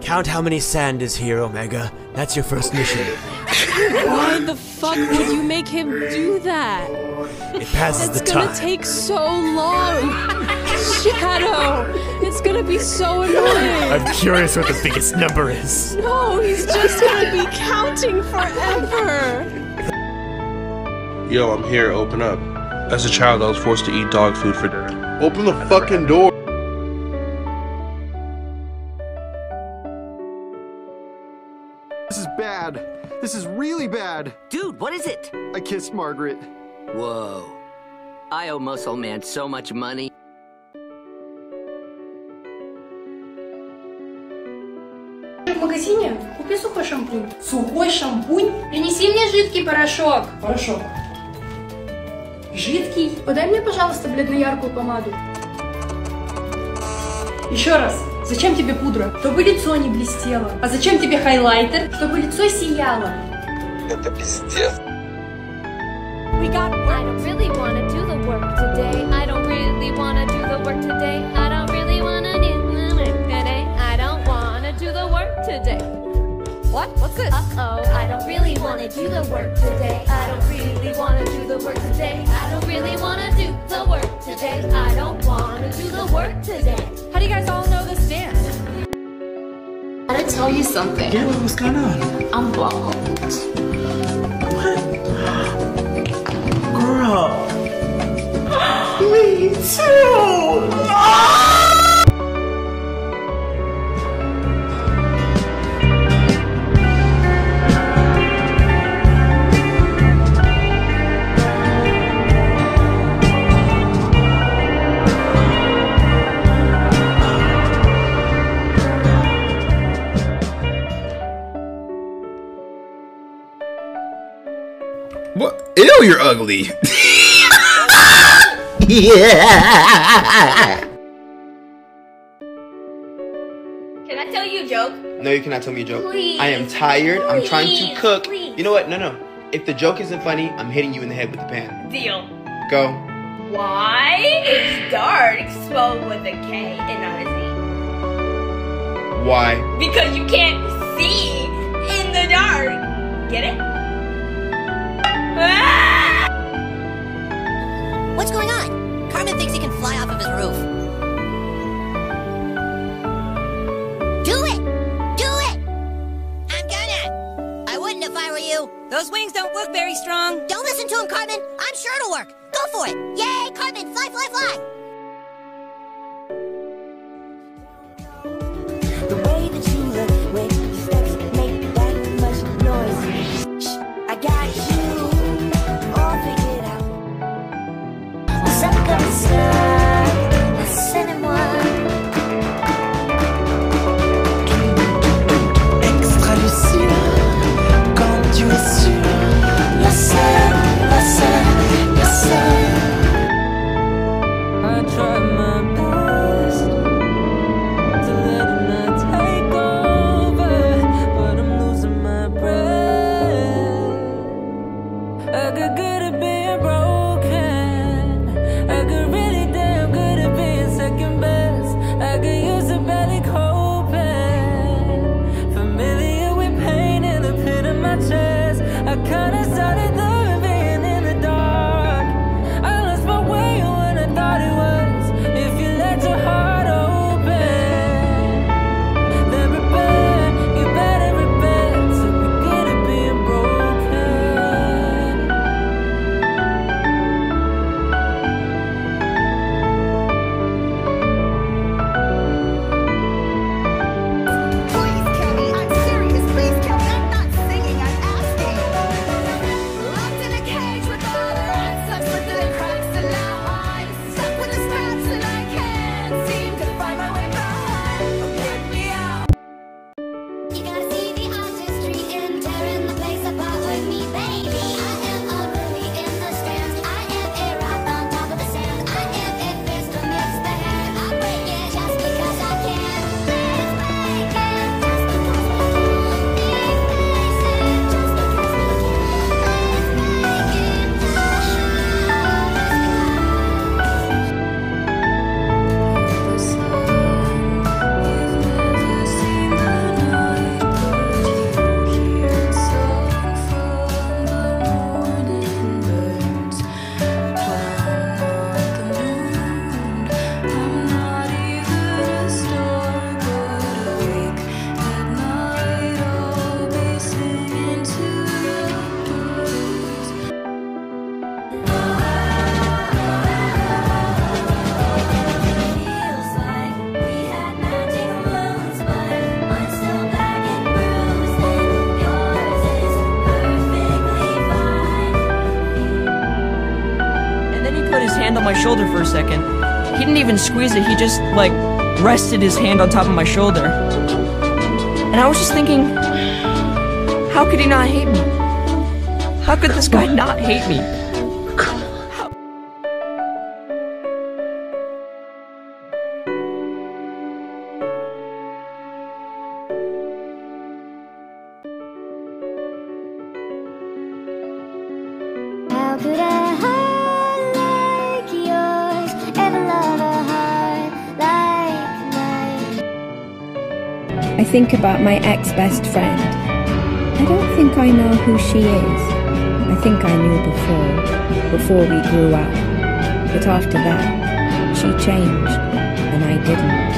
Count how many sand is here, Omega. That's your first mission. Why the fuck would you make him do that? It passes It's the gonna take so long. Shadow, it's gonna be so annoying. I'm curious what the biggest number is. No, he's just gonna be counting forever. Yo, I'm here, open up. As a child, I was forced to eat dog food for dinner. Open the fucking door. Bad. This is really bad. Dude, what is it? I kissed Margaret. Whoa. I owe Muscle Man so much money. В магазине купи сухой шампунь. Сухой шампунь? Принеси мне жидкий порошок. Порошок. Жидкий? Подай мне, пожалуйста, бледно-яркую помаду. Еще раз. Зачем тебе пудра? Чтобы лицо не блестело. А зачем тебе хайлайтер? Чтобы лицо сияло. Это пиздец. We got I don't really wanna do the work today. I don't really wanna do the work today. I don't really wanna do the work today. I don't wanna do the work today. What? What's this? Uh-oh, I don't really wanna do the work today. I don't really wanna do the work today. I don't really wanna do the work today. I don't wanna do the work today. How do you guys all know this dance? Gotta tell you something. Yeah, what's going on? I'm bald. What? Ew, you're ugly. yeah. Can I tell you a joke? No, you cannot tell me a joke. Please, I am tired. I'm trying to cook. please. You know what? No, no. If the joke isn't funny, I'm hitting you in the head with the pan. Deal. Go. Why is dark spelled with a K and not a Z? Why? Because you can't see Those wings don't look very strong. Don't listen to him, Carmen. I'm sure it'll work. Go for it. Yay, Carmen! Fly, fly, fly! The way that you look when your steps make that much noise. Shh, I got you all figured out. Ça comme hand on my shoulder for a second. He didn't even squeeze it, he just, like, rested his hand on top of my shoulder. And I was just thinking, how could he not hate me? How could this guy not hate me? Think about my ex best friend. I don't think I know who she is. I think I knew before, before we grew up. But after that, she changed, and I didn't.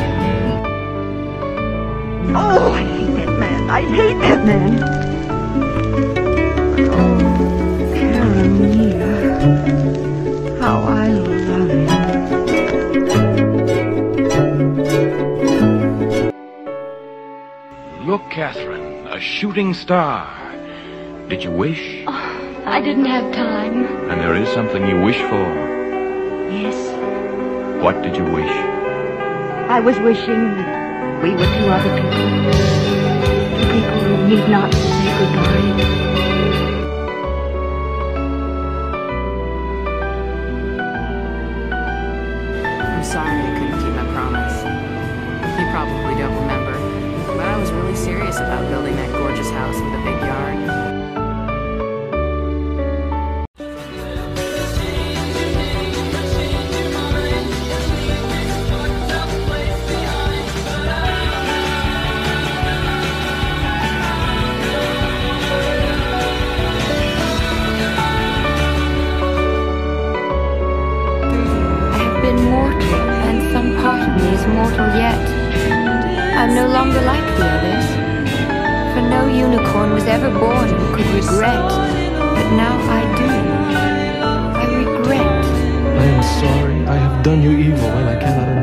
Oh, I hate that man. I hate that man. Look, Catherine, a shooting star. Did you wish? Oh, I didn't have time. And there is something you wish for. Yes, What did you wish? I was wishing that we were two other people. Two people who need not say goodbye. Mortal yet. I'm no longer like the others. For no unicorn was ever born who could regret, but now I do. I regret. I am sorry. I have done you evil and I cannot